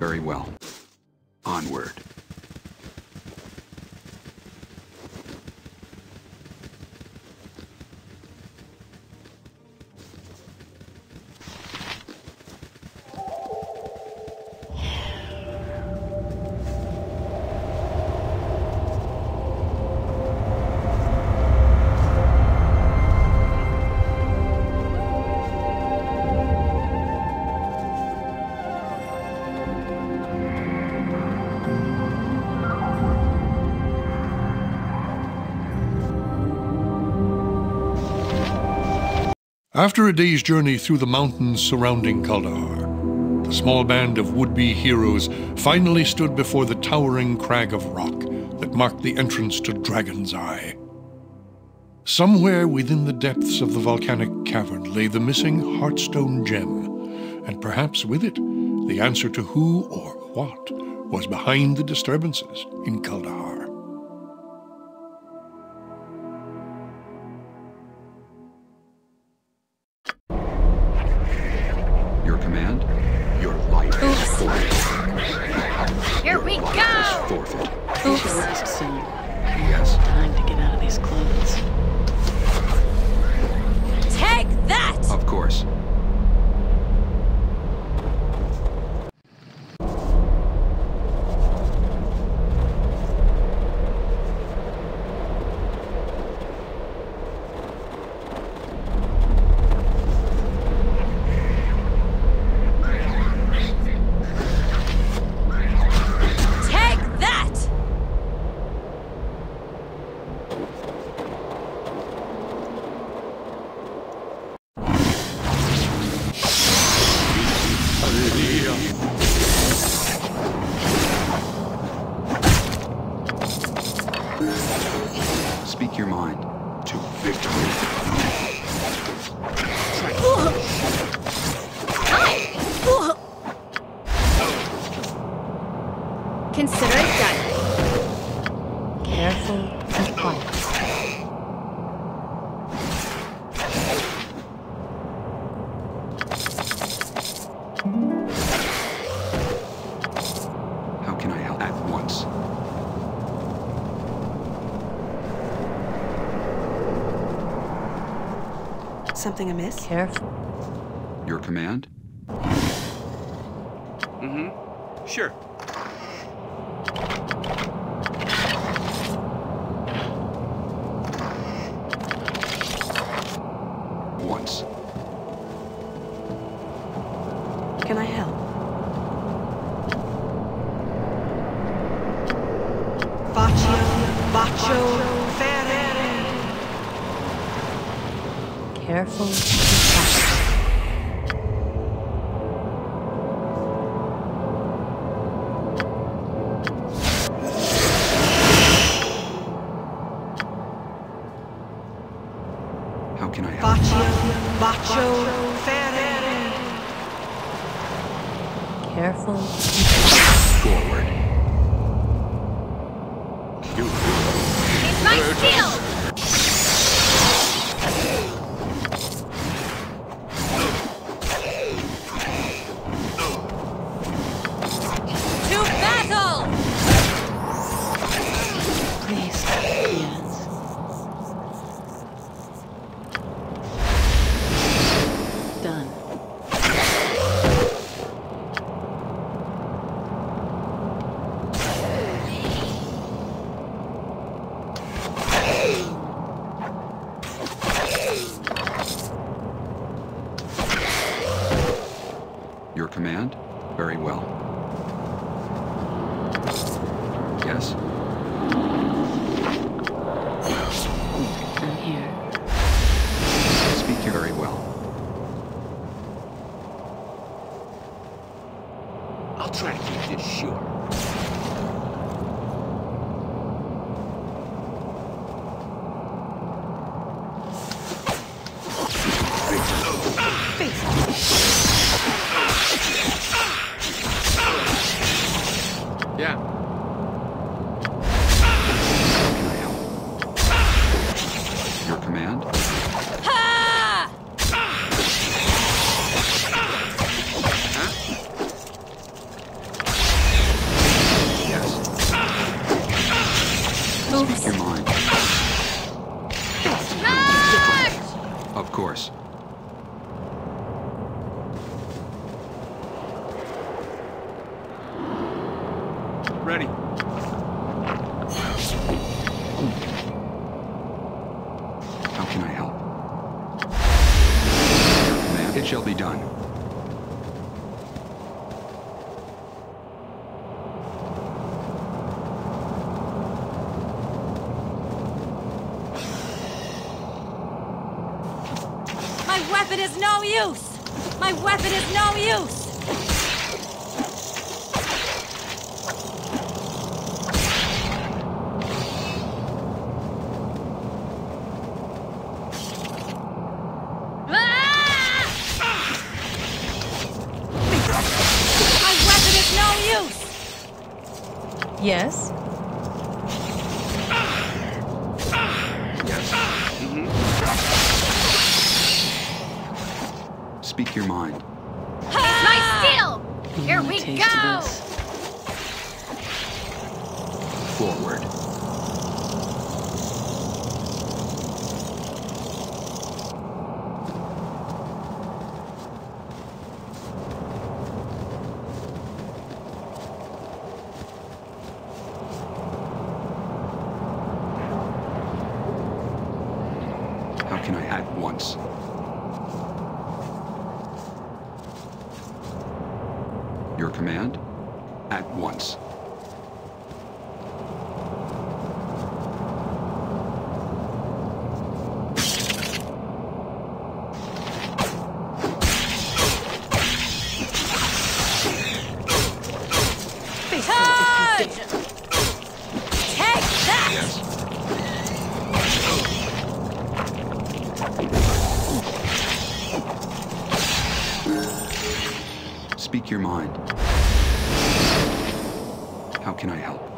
Very well. Onward. After a day's journey through the mountains surrounding Kuldahar, the small band of would-be heroes finally stood before the towering crag of rock that marked the entrance to Dragon's Eye. Somewhere within the depths of the volcanic cavern lay the missing Heartstone gem, and perhaps with it, the answer to who or what was behind the disturbances in Kuldahar. To victory. Consider it done. Something Yes? yourselves. use! My weapon is no use! Thanks. Speak your mind. How can I help?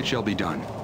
It shall be done.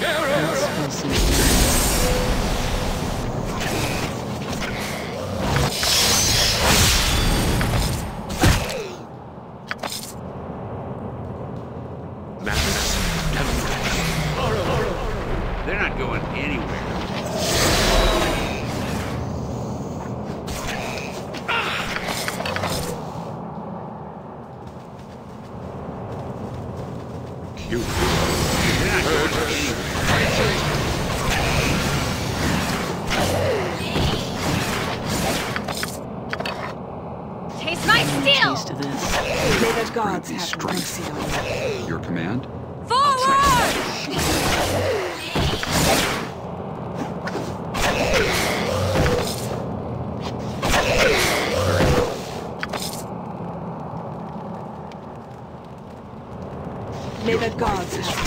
yeah that guards have.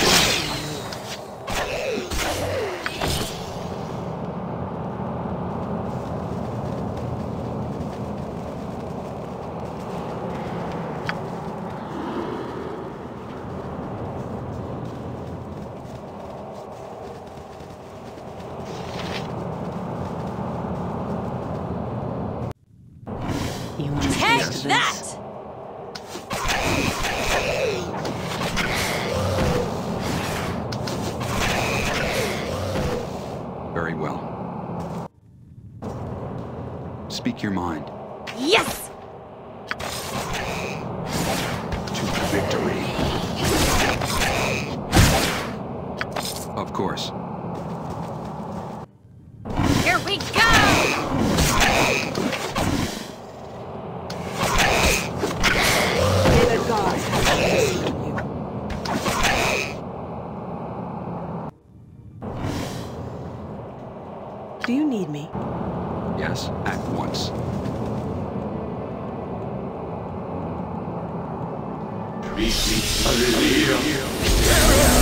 mind. Meet me, Alleluia.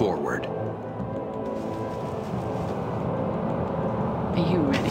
forward. Are you ready?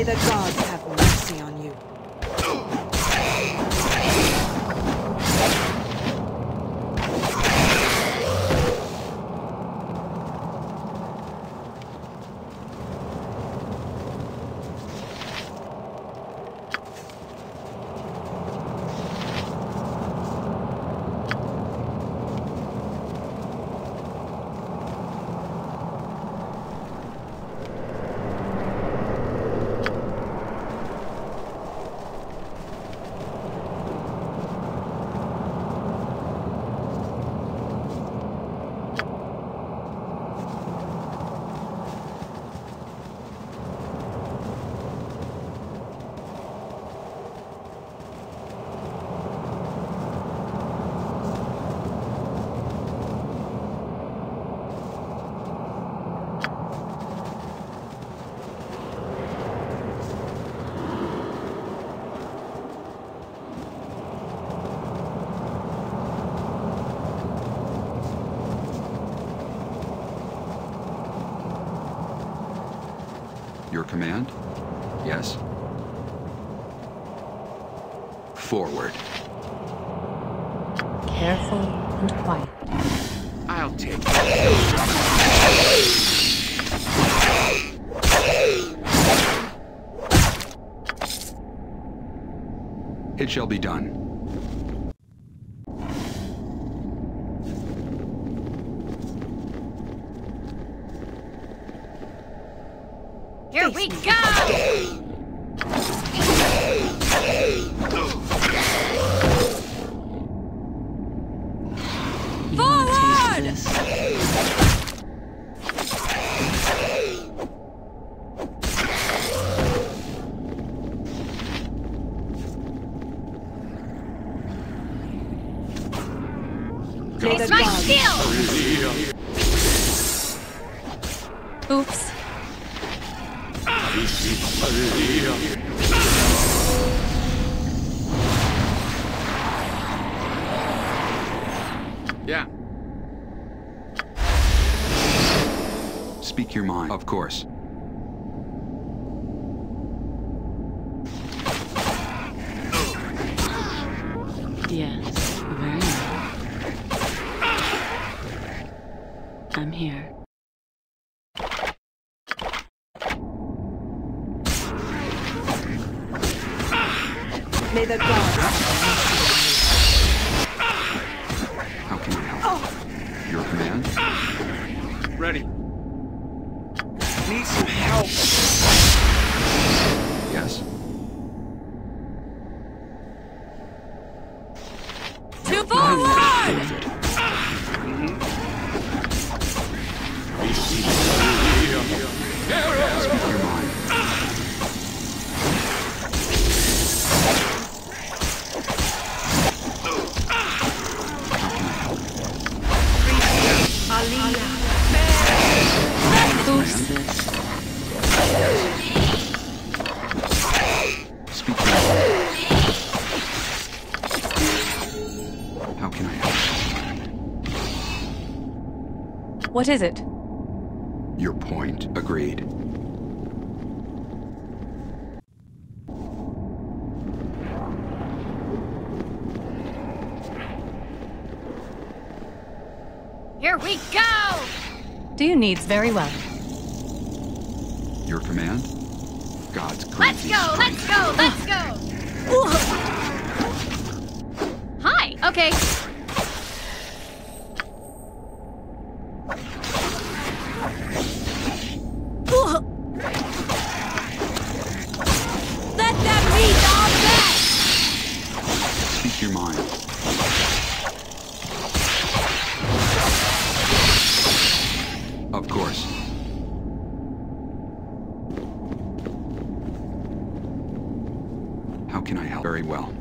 May the gods. Command? Yes? Forward. Careful and quiet. I'll take it. It shall be done. Yeah. Speak your mind. Of course. Ready. Need some help. What is it? Your point. Agreed. Here we go! Do your needs very well. Your command? God's Let's go, let's go, let's go! Hi, okay. Of course. How can I help? Very well.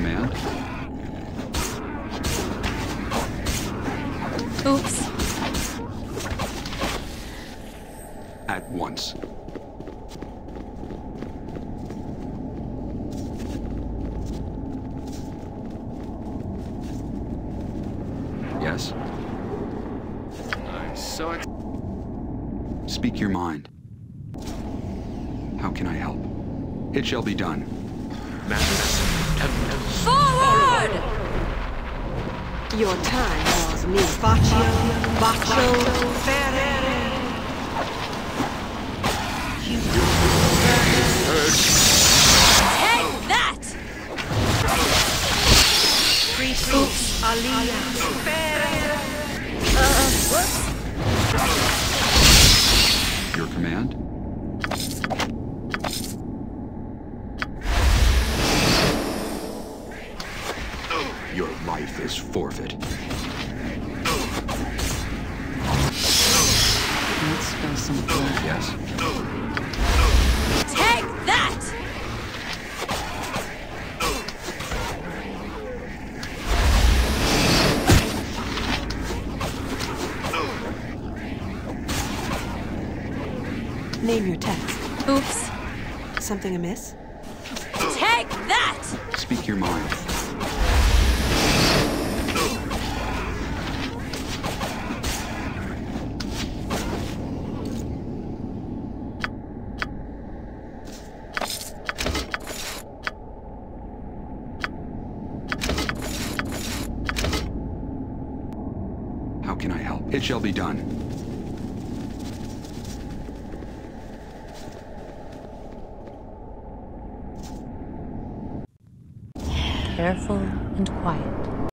command. Oops. At once. Yes? I'm so Speak your mind. How can I help? It shall be done. Master Your time was me. Baccio, Baccio, Ferre. Name your text. Oops. Something amiss? Take that! Speak your mind. How can I help? It shall be done.